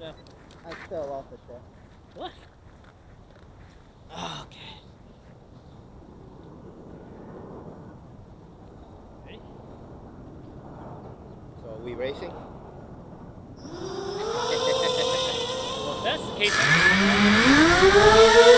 Yeah. I fell off the ship. What? Oh, okay. Ready? So are we racing? Well, that's the case.